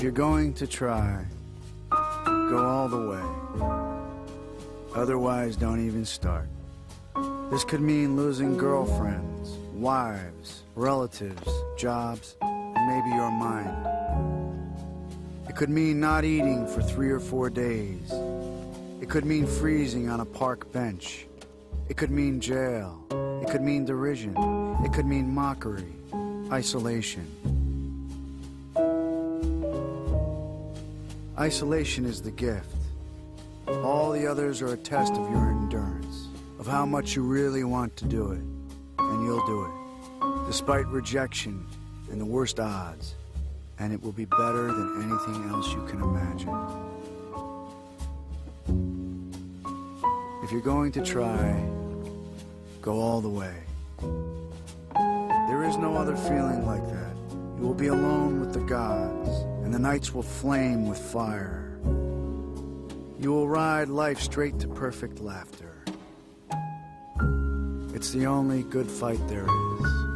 If you're going to try, go all the way. Otherwise, don't even start. This could mean losing girlfriends, wives, relatives, jobs, and maybe your mind. It could mean not eating for three or four days. It could mean freezing on a park bench. It could mean jail. It could mean derision. It could mean mockery, isolation. Isolation is the gift. All the others are a test of your endurance, of how much you really want to do it, and you'll do it, despite rejection and the worst odds, and it will be better than anything else you can imagine. If you're going to try, go all the way. There is no other feeling like that. You will be alone with the gods, and the nights will flame with fire. You will ride life straight to perfect laughter. It's the only good fight there is.